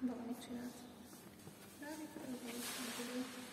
Valamit csinált. Ránéztem, hogy